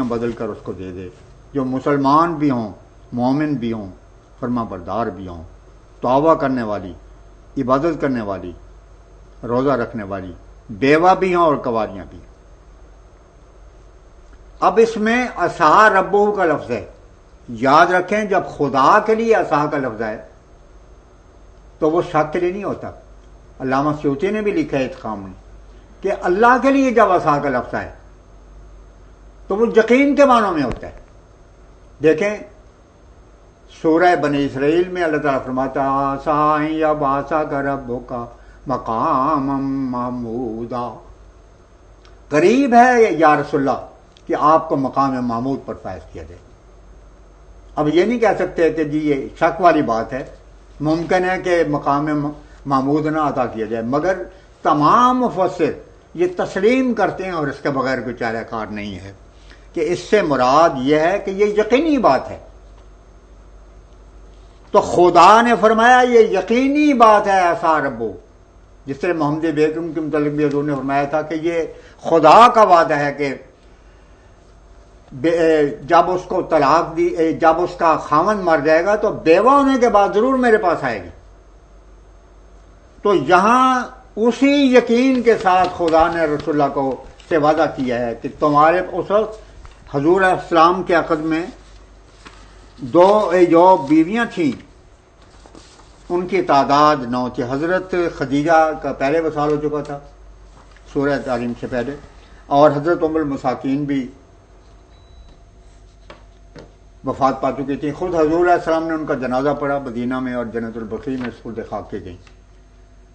बदल कर उसको दे दे। जो मुसलमान भी हों, मोमिन भी हों फर्मा बरदार भी हों, तोबा करने वाली, इबादत करने वाली, रोज़ा रखने वाली, बेवा भी हों और कवारियाँ भी अब इसमें असहा रब्बू का लफ्ज है। याद रखें, जब खुदा के लिए असहा का लफ्ज है तो वो शक के लिए नहीं होता। अलामा स्यूती ने भी लिखा है इस काम में कि अल्लाह के लिए जब असा का लफ्ज है तो वो यकीन के मानों में होता है। देखें, सूरह बनी इसराइल में अल्लाह ताला फरमाता, साई या बासा का रबो का मकाम महमूदा। करीब है या रसुल्ला कि आपको मकाम महमूद पर फायज किया जाए। अब ये नहीं कह सकते कि जी ये शक वाली बात है। मुमकिन है कि मकाम महमूद ना अदा किया जाए, मगर तमाम मुफसर ये तस्लीम करते हैं और इसके बगैर कोई चारा कार नहीं है। कि इससे मुराद यह है कि यह यकीनी बात है। तो खुदा ने फरमाया, ये यकीनी बात है, ऐसा रबो जिस तरह मोहम्मद बेगम के मुतल भी ने फरमाया था कि ये खुदा का वादा है कि जब उसको तलाक दी जब उसका खामन मर जाएगा तो बेवा होने के बाद ज़रूर मेरे पास आएगी। तो यहाँ उसी यकीन के साथ खुदा ने रसुल्ला को से वादा किया है कि तुम्हारे उस वक्त हजूर इस्लाम के अकद में दो जो बीवियाँ थीं, उनकी तादाद नौ थी हज़रत खदीजा का पहले वसाल हो चुका था सूर्य तालीम से पहले, और हज़रत उमर मसाकिन भी वफात पा चुकी थी। खुद हजूर असलाम ने उनका जनाजा पढ़ा मदीना में और जनतुलबकी में स्कूल दिखा के गई।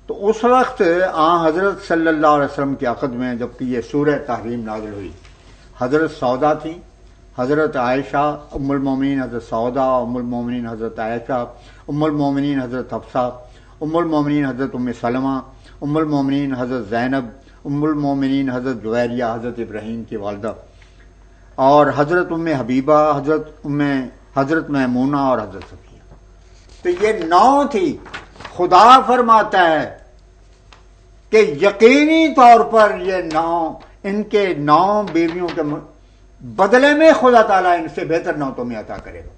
तो उस वक्त, आ, हज़रत सल्लल्लाहु अलैहि वसल्लम की अकद में जबकि ये सूर्य तहरीम नाजिल हुई। हज़रत सौदा थी, हज़रत आयशा उमुलमोमिन हज़रत सौदा उमुलमोमिन हज़रत आयशा उमुलमोमिन हज़रत हफ्सा उमुलमोमिन हज़रत उम सलमा उमुलमोमिन हज़रत जैनब उमुलमोमिन हज़रत जुवैरिया, हज़रत इब्राहिम की वालदा। और हज़रत उम हबीबा, हज़रत उम हज़रत महमूना और हज़रत सफिया। तो ये नौ थी। खुदा फरमाता है कि यकीनी तौर पर ये नौ इनके नौ बीवियों के बदले में खुदा ताला इनसे बेहतर नौ तुम्हें अता करेगा।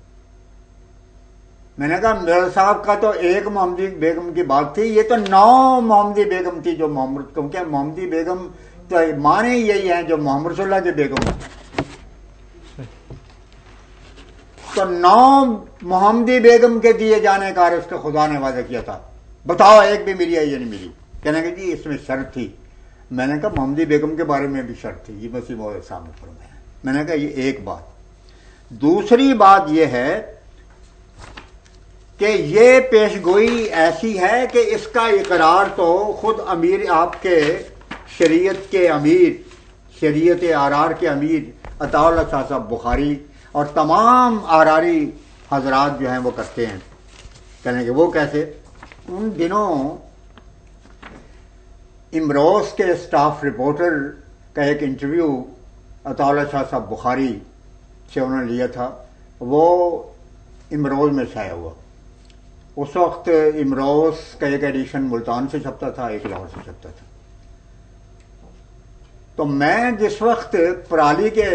मैंने कहा मेरे साहब का तो एक मोहम्मदी बेगम की बात थी, ये तो नौ मोहम्मदी बेगम थी जो मोहम्मद, क्योंकि मोहम्मदी बेगम तो माने यही है जो मोहम्मद सुल्ला की बेगम तो नौ मोहम्मदी बेगम के दिए जाने का उसके खुदा ने वादा किया था। बताओ, एक भी मिली है ये नहीं मिली? कहने के जी, इसमें शर्त थी। मैंने कहा मोहम्मदी बेगम के बारे में भी शर्त थी, ये मसीह मौत सामने फरमाया मैंने कहा, ये एक बात। दूसरी बात यह है कि ये पेशगोई ऐसी है कि इसका इकरार तो खुद अमीर आपके शरीयत के अमीर, शरीयत आर के अमीर अताउल्ला साहब बुखारी और तमाम आरारी हजरात जो हैं वो करते हैं। कहने के वो कैसे? उन दिनों इमरोज के स्टाफ रिपोर्टर का एक इंटरव्यू अताउल्ला शाह साहब बुखारी से उन्होंने लिया था, वो इमरोज में छाया हुआ। उस वक्त इमरोज का एक एडिशन मुल्तान से छपता था, एक लाहौर से छपता था। तो मैं जिस वक्त पराली के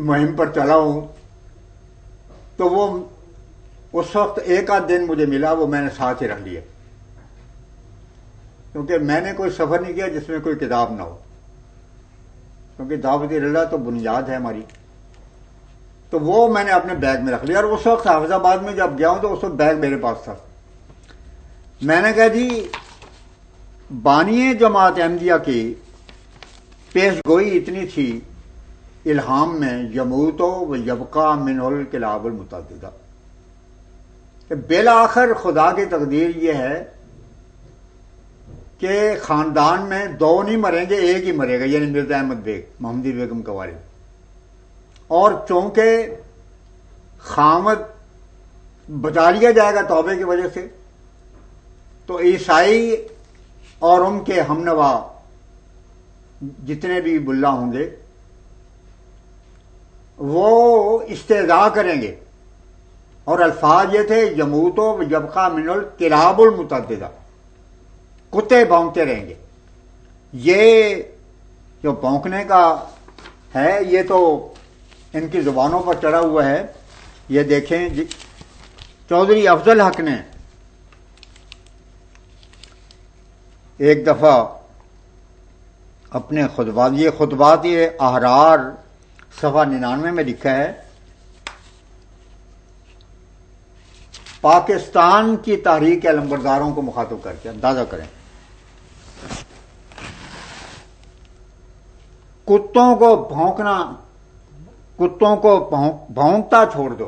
मुहिम पर चला हूँ तो वो उस वक्त एक आध दिन मुझे मिला, वो मैंने साथ ही रख लिया। क्योंकि मैंने कोई सफ़र नहीं किया जिसमें कोई किताब ना हो। क्योंकि दावती रल्ला तो बुनियाद है हमारी। तो वो मैंने अपने बैग में रख लिया और उस वक्त हाफिजाबाद में जब गया हूँ तो उस वक्त बैग मेरे पास था। मैंने कहा जी बानिय जमात अहमदिया की पेश गोई इतनी थी, इल्हाम में यमूतो व यबका मिनहुल किलाबुल मुतदा बेल आखिर खुदा की तकदीर यह है कि खानदान में दो नहीं मरेंगे, एक ही मरेगा। यानी मिर्ज़ा अहमद बेग, मोहम्मदी बेगम का वालिद। और चूँकि खामद बचा लिया जाएगा तोबे की वजह से तो ईसाई और उनके हमनवा जितने भी बुल्ला होंगे, वो इस्तेजा करेंगे। और अल्फाज ये थे, यमूतो जबका मिनल किलाबुल मुतदा कुत्ते भौंकते रहेंगे। ये जो भौंकने का है, ये तो इनकी जुबानों पर चढ़ा हुआ है। ये देखें चौधरी अफजल हक ने एक दफ़ा अपने खुतबात ये खुदबात ये आहरार सफ़ा निन्यानवे में लिखा है, पाकिस्तान की तारीख अलंबरदारों को मुखातब करके, अंदाज़ा करें। कुत्तों को भौंकना, कुत्तों को भौंकता छोड़ दो।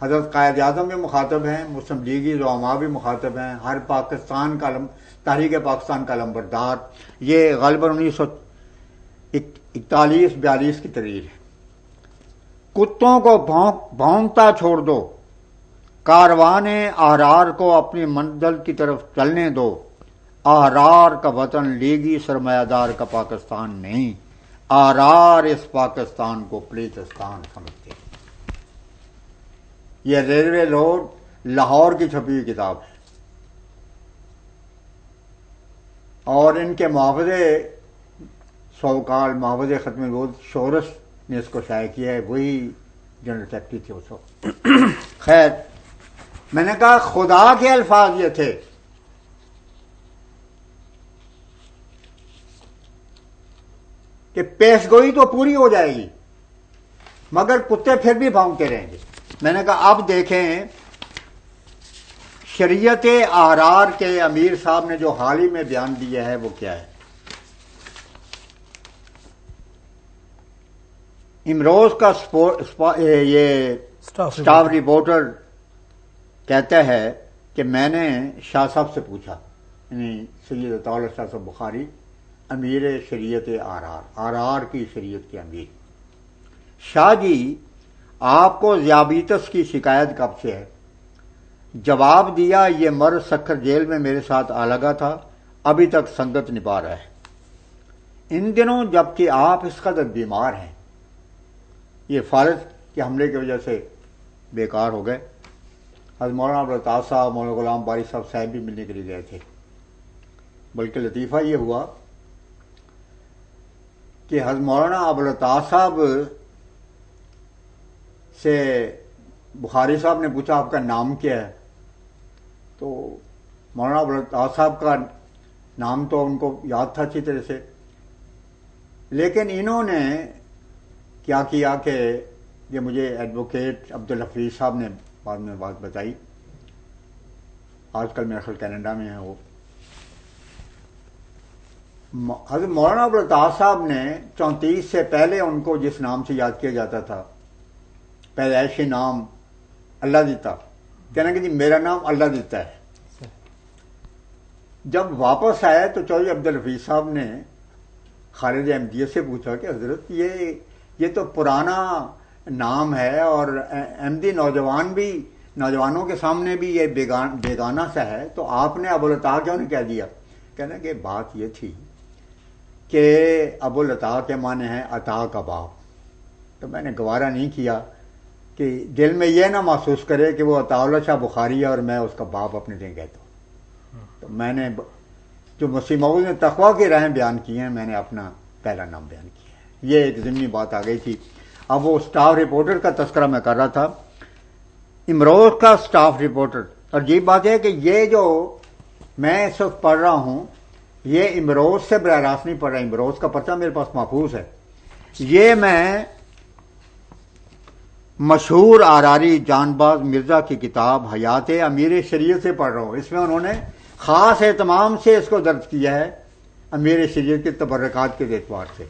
हज़रत कायद आज़म भी मुखातब हैं, मुस्लिम लीगी जोमा भी मुखातब हैं, हर पाकिस्तान का तहरीक पाकिस्तान का लंबरदार। ये गलबन उन्नीस सौ इकतालीस, बयालीस की तरीर है। कुत्तों को भौंकता छोड़ दो। कारवान आहरार को अपनी मंजिल की तरफ़ चलने दो। आहरार का वतन लेगी सरमायादार का पाकिस्तान नहीं। आहरार इस पाकिस्तान को प्लेतस्तान समझते यह रेलवे रोड लाहौर की छपी हुई किताब है। और इनके मुआवजे, सौकाल मुआवजे खत्म रोज शोरस ने इसको शाये किया है, वही जनरल सेक्रेटरी थे उसको खैर, मैंने कहा, खुदा के अल्फाज ये थे। कि पेशगोई तो पूरी हो जाएगी मगर कुत्ते फिर भी भांगते रहेंगे। मैंने कहा अब देखें शरीयत आरार के अमीर साहब ने जो हाल ही में बयान दिया है वो क्या है? इमरोज का स्पो, स्पो, ये स्टाफ रिपोर्टर कहता है कि मैंने शाह साहब से पूछा यानी सैद शाह साहब बुखारी अमीर शरीयत आर आर आर आर की शरीयत के अमीर। शाह जी, आपको जियाबीतस की शिकायत कब से है? जवाब दिया, ये मर सखर जेल में मेरे साथ आ लगा था, अभी तक संगत निभा रहा है। इन दिनों जबकि आप इस कदर बीमार हैं, ये फारज के हमले की वजह से बेकार हो गए। हज मौलाना अबरताज साहब, मौलाना गुलाम बारी साहब साहब भी मिलने के लिए गए थे। बल्कि लतीफ़ा ये हुआ कि हज मौलाना अबरताज साहब से बुखारी साहब ने पूछा, आपका नाम क्या है? तो मौलाना अब अबरताज साहब का नाम तो उनको याद था अच्छी तरह से। लेकिन इन्होंने क्या किया कि ये मुझे एडवोकेट अब्दुल हफीज साहब ने बाद में बात बताई। आजकल मेरा ख्याल कनाडा में है वो। हज़रत मौलाना प्रताप साहब ने चौंतीस से पहले उनको जिस नाम से याद किया जाता था, पैदाइशी नाम अल्लाह दीता। कहना कि जी, मेरा नाम अल्लाह दीता है। जब वापस आया तो चौधरी अब्दुल हफीज साहब ने खालिद अहमदिया से पूछा कि हज़रत, ये ये तो पुराना नाम है और अहमदी नौजवान भी, नौजवानों के सामने भी ये बेगान बेगाना सा है तो आपने अबुलता क्यों नहीं कह दिया? कहना कि बात ये थी कि अबुलता के माने हैं, अता का बाप। तो मैंने गवारा नहीं किया कि दिल में यह ना महसूस करे कि वो अताउल्ला शाह बुखारी है और मैं उसका बाप अपने लिए कहता हूँ। तो मैंने जो मुसीम ने तखवा की राहें बयान की हैं, मैंने अपना पहला नाम बयान किया है। ये एक ज़िमनी बात आ गई थी। अब वो स्टाफ रिपोर्टर का तस्करा मैं कर रहा था। इमरोज का स्टाफ रिपोर्टर। और ये बात है कि ये जो मैं इस वक्त पढ़ रहा हूँ ये इमरोज से बरह रास्त नहीं पढ़ रहा, इमरोज का पर्चा मेरे पास महफूज है। ये मैं मशहूर आरारी जानबाज मिर्ज़ा की किताब हयात अमीर शरीयत से पढ़ रहा हूँ। इसमें उन्होंने खास एहतमाम से इसको दर्ज किया है, अमीर शरीयत के तबरक़ात के एतबार से।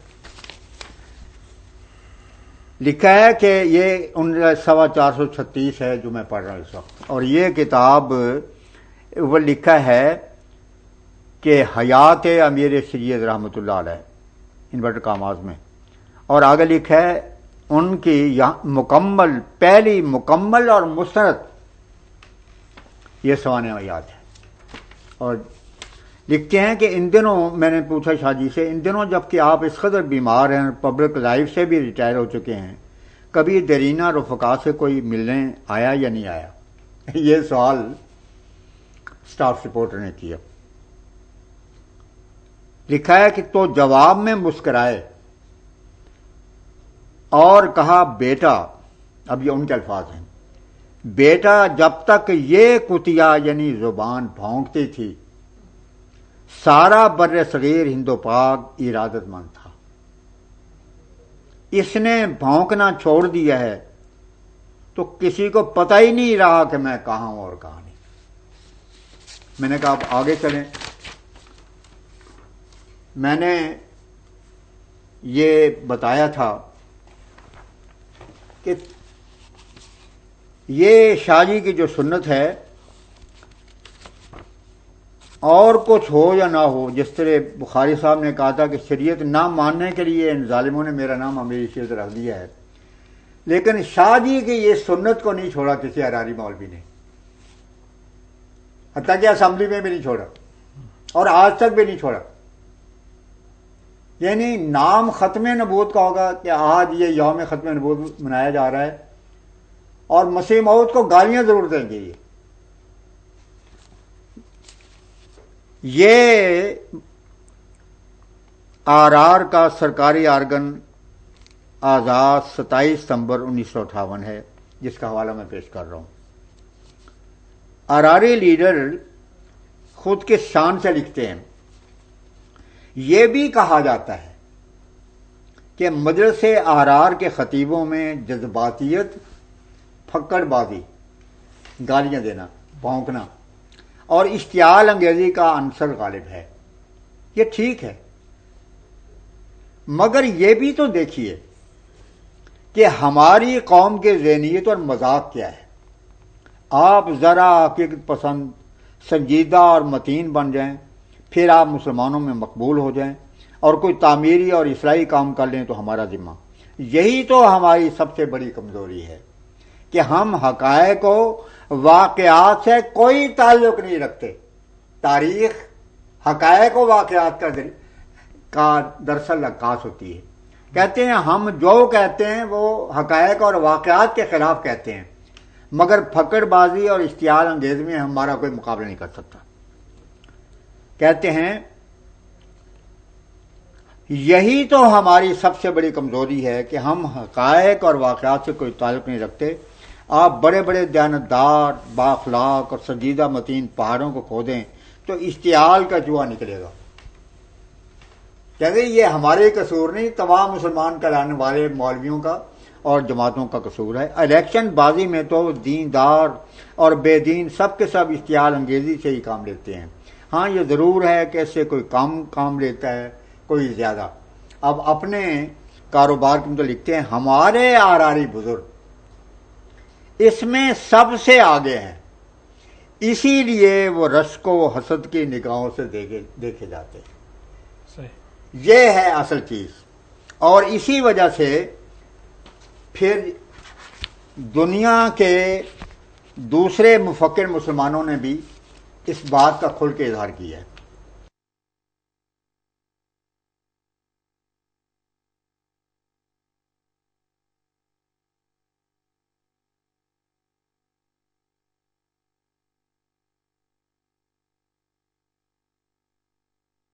लिखा है कि ये उन सवा चार सौ छत्तीस है जो मैं पढ़ रहा हूँ इस वक्त। और ये किताब, वो लिखा है कि हयात अमीर सैद रहमत इन्वर्टर कामाज में। और आगे लिखा है, उनकी मुकम्मल, पहली मुकम्मल और मुस्रत ये सवान याद है। और लिखते हैं कि इन दिनों, मैंने पूछा शादी से, इन दिनों जबकि आप इस कदर बीमार हैं पब्लिक लाइफ से भी रिटायर हो चुके हैं, कभी दरीना रुफका से कोई मिलने आया या नहीं आया? ये सवाल स्टाफ रिपोर्टर ने किया। लिखा है कि तो जवाब में मुस्कुराए और कहा, बेटा, अब ये उनके अल्फाज हैं। बेटा, जब तक ये कुतिया यानी ज़ुबान भोंकती थी, सारा बर सगीर हिंदो पाक इरादतमंद था। इसने भौंकना छोड़ दिया है तो किसी को पता ही नहीं रहा कि मैं कहा हूँ और कहा नहीं। मैंने कहा आप आगे चलें। मैंने ये बताया था कि ये शाजी की जो सुन्नत है, और कुछ हो या ना हो, जिस तरह बुखारी साहब ने कहा था कि शरीयत ना मानने के लिए इन जालिमों ने मेरा नाम अमीर शरीयत रख दिया है। लेकिन शादी की ये सुन्नत को नहीं छोड़ा किसी अरारी मौलवी ने। हत्या कि असम्बली में भी नहीं छोड़ा, और आज तक भी नहीं छोड़ा। यानी नाम खत्म नबूत का होगा कि आज ये यौम खत्म नबूत मनाया जा रहा है और मसीह मऊद को गालियाँ ज़रूर देंगे ये। ये आर का सरकारी आर्गन आज़ाद सताईस सितंबर उन्नीस सौ अठावन है, जिसका हवाला मैं पेश कर रहा हूँ। अरारी लीडर खुद के शान से लिखते हैं। यह भी कहा जाता है कि मदरसे आर के खतीबों में जज्बातियत फक्कड़बाजी, गालियाँ देना, भौंकना और इश्तियाल अंग्रेज़ी का अंसर गालिब है। यह ठीक है। मगर यह भी तो देखिए कि हमारी कौम के जहनीत और मज़ाक क्या है। आप जरा हकीकत पसंद, संजीदा और मतीन बन जाएँ फिर आप मुसलमानों में मकबूल हो जाएँ और कोई तामीरी और इसराई काम कर लें तो हमारा जिम्मा। यही तो हमारी सबसे बड़ी कमज़ोरी है कि हम हकाय को वाकयात से कोई ताल्लुक नहीं रखते। तारीख हकाय को वाकयात का, का दरअसल अक्कास होती है। कहते हैं हम जो कहते हैं वो हकायक और वाकयात के खिलाफ कहते हैं। मगर फकड़बाजी और इश्तियार अंगेज में हमारा कोई मुकाबला नहीं कर सकता। कहते हैं, यही तो हमारी सबसे बड़ी कमज़ोरी है कि हम हकायक और वाकयात से कोई ताल्लुक नहीं रखते। आप बड़े बड़े दयानतदार बाखलाक और संजीदा मतीन पहाड़ों को खोदें तो इश्तियाल का जुआ निकलेगा। कहते ये हमारे कसूर नहीं, तमाम मुसलमान कहलाने वाले मौलवियों का और जमातों का कसूर है। इलेक्शन बाजी में तो दीनदार और बेदीन सब के सब इश्तियाल अंगेजी से ही काम लेते हैं। हाँ ये ज़रूर है कि इससे कोई कम काम लेता है कोई ज़्यादा। अब अपने कारोबार के तो लिखते हैं हमारे आरारी बुज़ुर्ग इसमें सबसे आगे हैं। इसीलिए वो रश को हसद की निगाहों से देखे देखे जाते हैं। ये है असल चीज़। और इसी वजह से फिर दुनिया के दूसरे मुफक्र मुसलमानों ने भी इस बात का खुल के इजहार किया है।